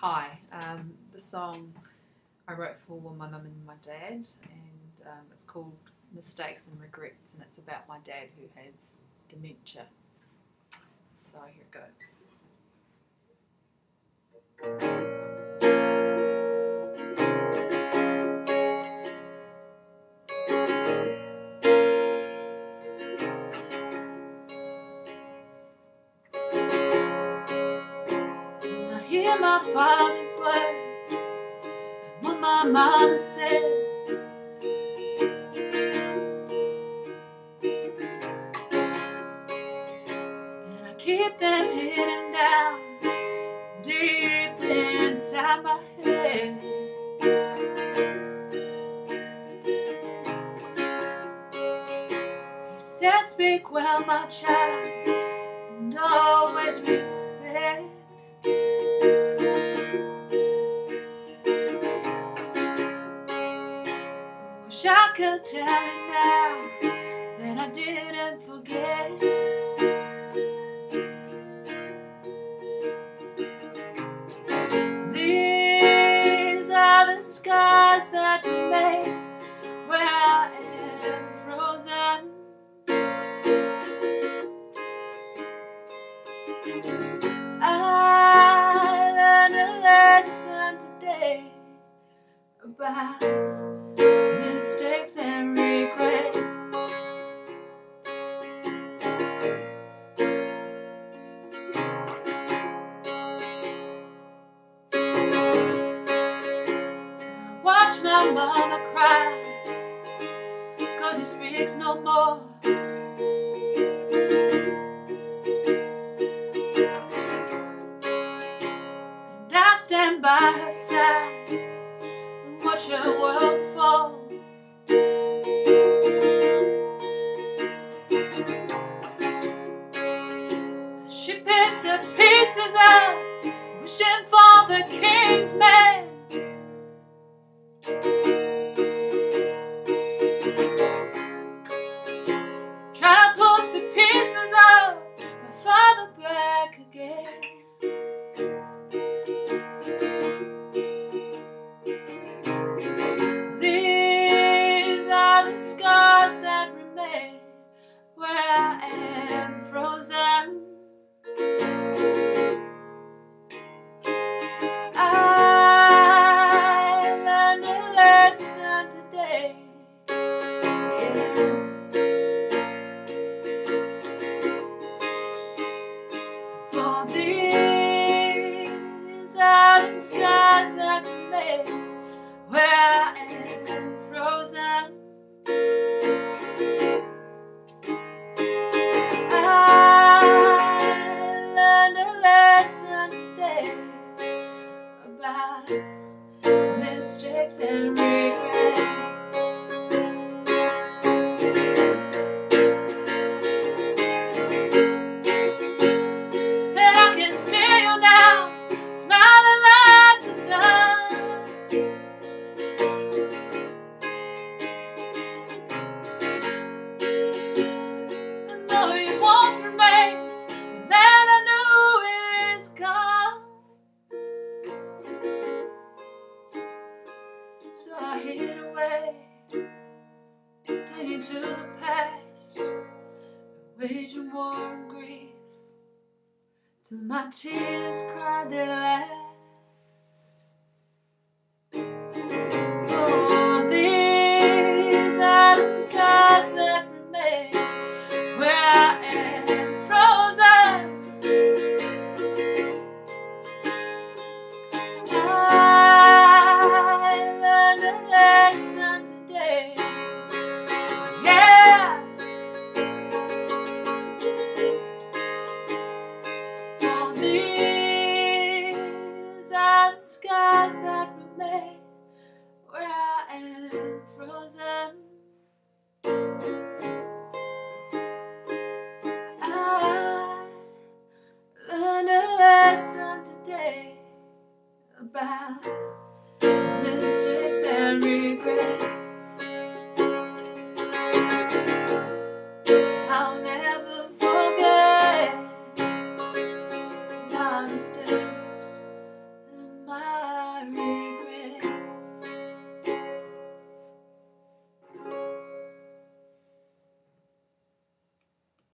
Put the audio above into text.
Hi, um, the song I wrote for my mum and my dad, and um, it's called Mistakes and Regrets, and it's about my dad who has dementia. So here it goes. My father's words and what my mama said. And I keep them hidden down deep inside my head. He said, Speak well, my child, and always respect. Didn't forget. These are the scars that remain where I am frozen. I learned a lesson today about mistakes and my mama cry, cause he speaks no more. And I stand by her side and watch her world fall. She picks the pieces up, wishing for the king's man. Where I am frozen. I learned a lesson today about mistakes and regrets. Past, waging war and grief, till my tears cried their last. The that